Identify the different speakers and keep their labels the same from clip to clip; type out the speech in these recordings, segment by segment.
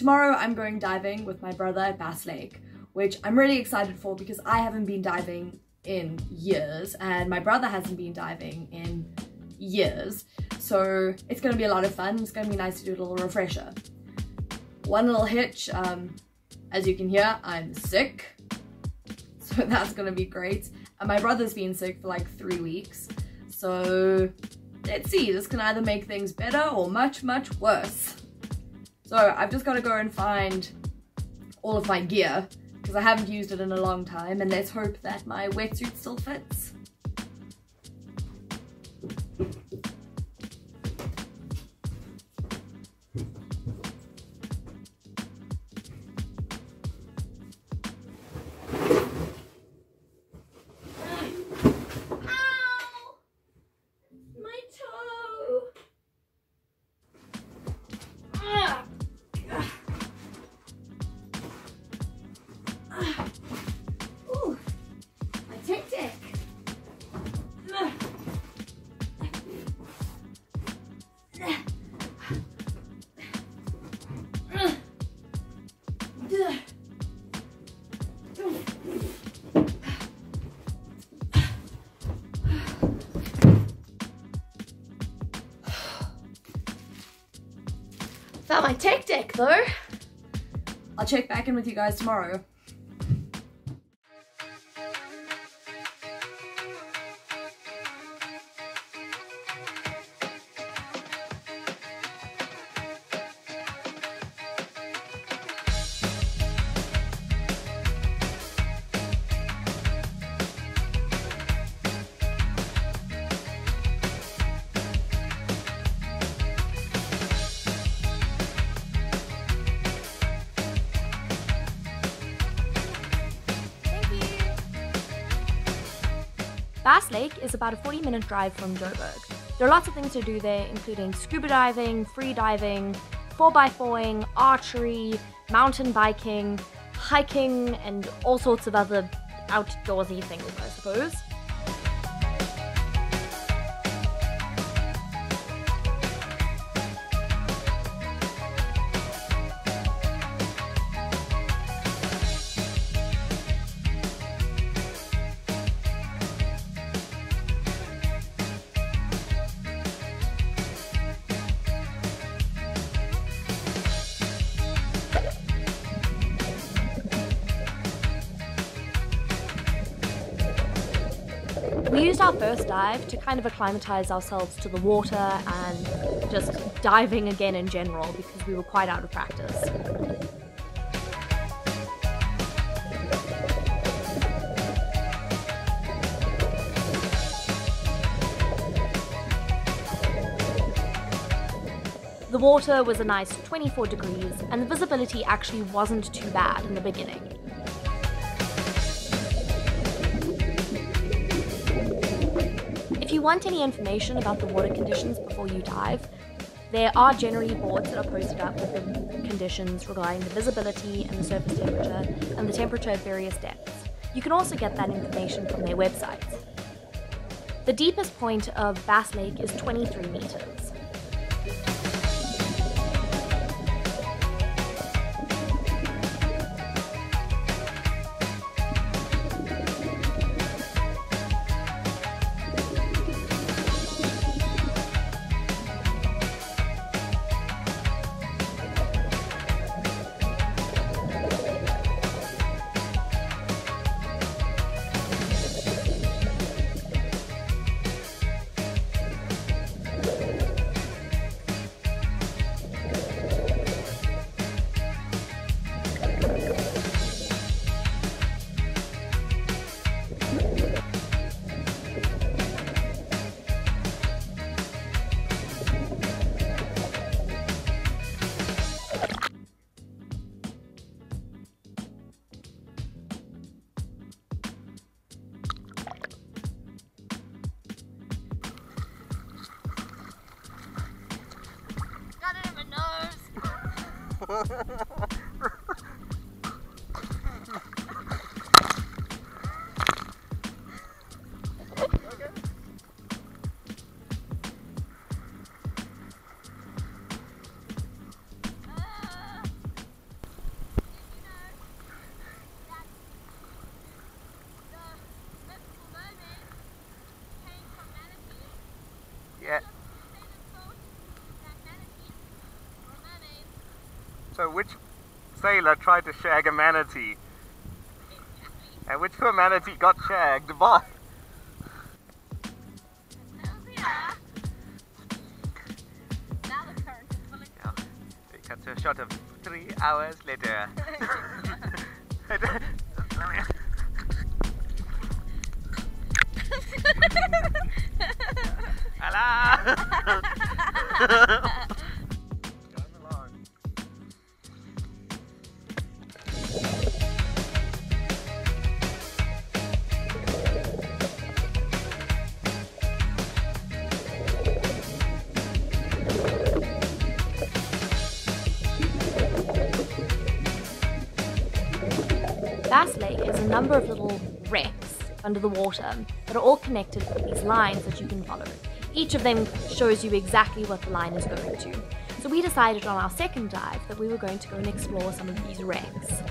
Speaker 1: tomorrow I'm going diving with my brother at Bass Lake, which I'm really excited for because I haven't been diving in years and my brother hasn't been diving in years. So it's going to be a lot of fun. It's going to be nice to do a little refresher. One little hitch, um, as you can hear, I'm sick. So that's going to be great. And my brother's been sick for like three weeks. So let's see, this can either make things better or much, much worse. So I've just got to go and find all of my gear because I haven't used it in a long time and let's hope that my wetsuit still fits. My tech deck though. I'll check back in with you guys tomorrow.
Speaker 2: Bass Lake is about a 40 minute drive from Joburg. There are lots of things to do there, including scuba diving, free diving, 4x4ing, archery, mountain biking, hiking, and all sorts of other outdoorsy things, I suppose. We used our first dive to kind of acclimatize ourselves to the water and just diving again in general because we were quite out of practice. The water was a nice 24 degrees and the visibility actually wasn't too bad in the beginning. You want any information about the water conditions before you dive, there are generally boards that are posted up with the conditions regarding the visibility and the surface temperature and the temperature at various depths. You can also get that information from their websites. The deepest point of Bass Lake is 23 meters.
Speaker 3: Which sailor tried to shag a manatee? And which manatee got shagged by?
Speaker 4: Yeah. Now the current is pulling.
Speaker 3: Yeah. It cuts to a shot of three hours later. Hello!
Speaker 2: under the water that are all connected with these lines that you can follow. Each of them shows you exactly what the line is going to. So we decided on our second dive that we were going to go and explore some of these wrecks.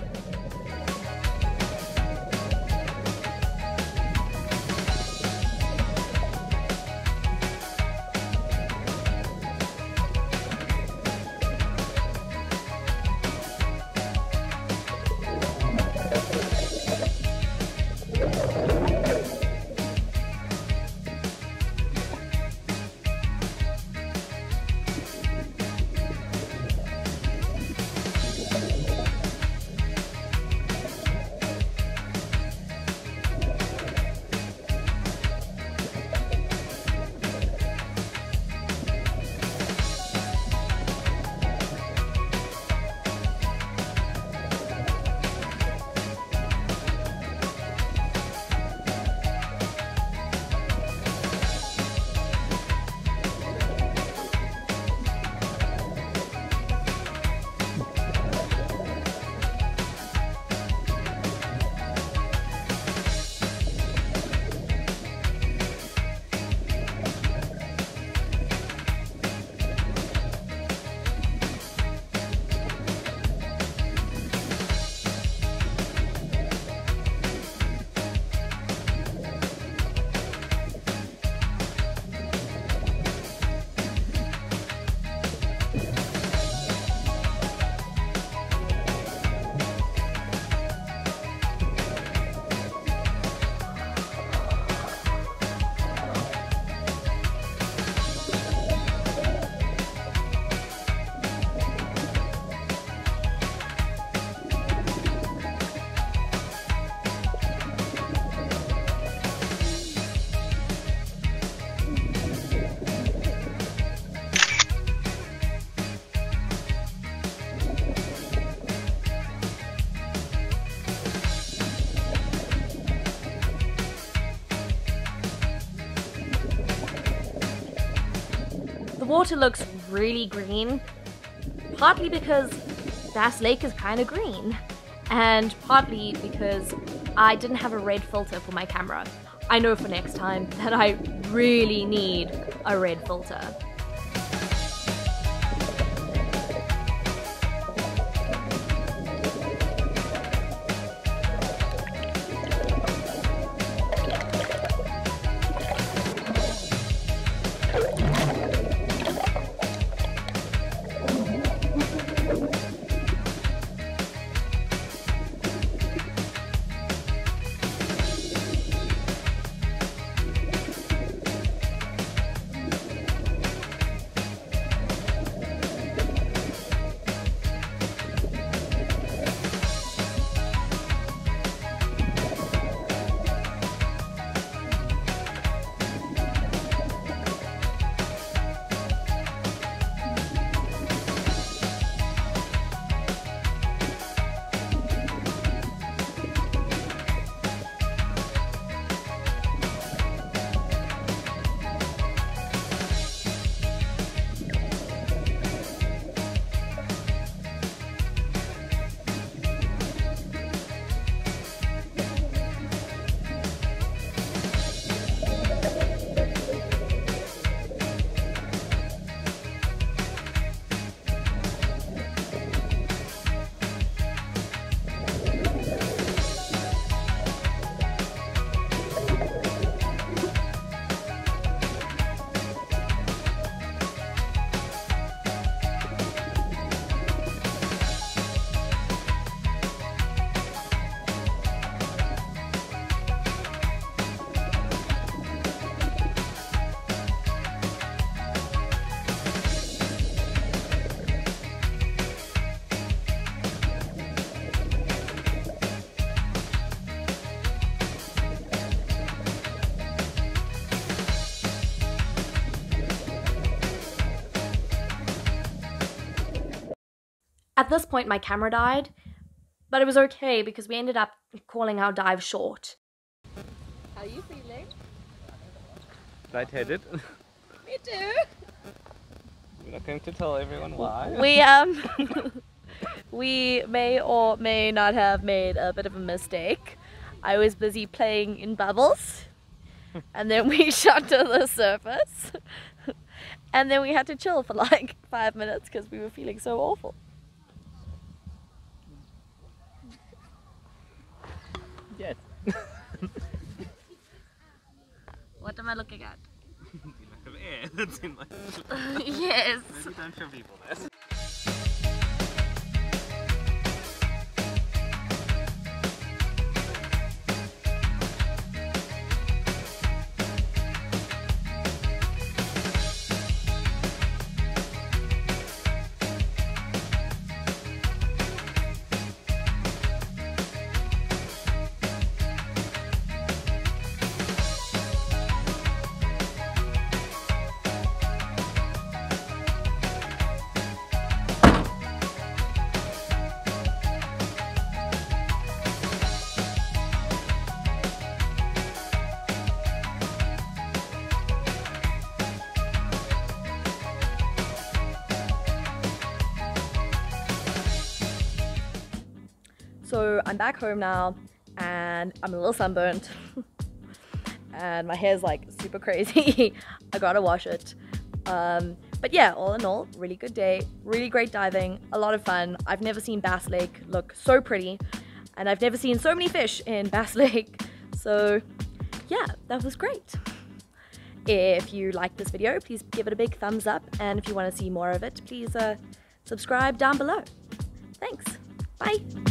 Speaker 2: Water looks really green, partly because Bass Lake is kind of green, and partly because I didn't have a red filter for my camera. I know for next time that I really need a red filter. At this point, my camera died, but it was okay because we ended up calling our dive short.
Speaker 5: How are you feeling?
Speaker 3: Lightheaded.
Speaker 5: Me too.
Speaker 3: We're not going to tell everyone why.
Speaker 2: We um we may or may not have made a bit of a mistake. I was busy playing in bubbles, and then we shot to the surface, and then we had to chill for like five minutes because we were feeling so awful. What am I looking at?
Speaker 3: lack of air that's in my.
Speaker 2: yes.
Speaker 3: Maybe don't show people this.
Speaker 2: So I'm back home now and I'm a little sunburnt and my hair's like super crazy. I gotta wash it. Um, but yeah, all in all, really good day, really great diving, a lot of fun. I've never seen Bass Lake look so pretty and I've never seen so many fish in Bass Lake. So yeah, that was great. If you like this video, please give it a big thumbs up. And if you want to see more of it, please uh, subscribe down below. Thanks. Bye.